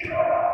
Yeah.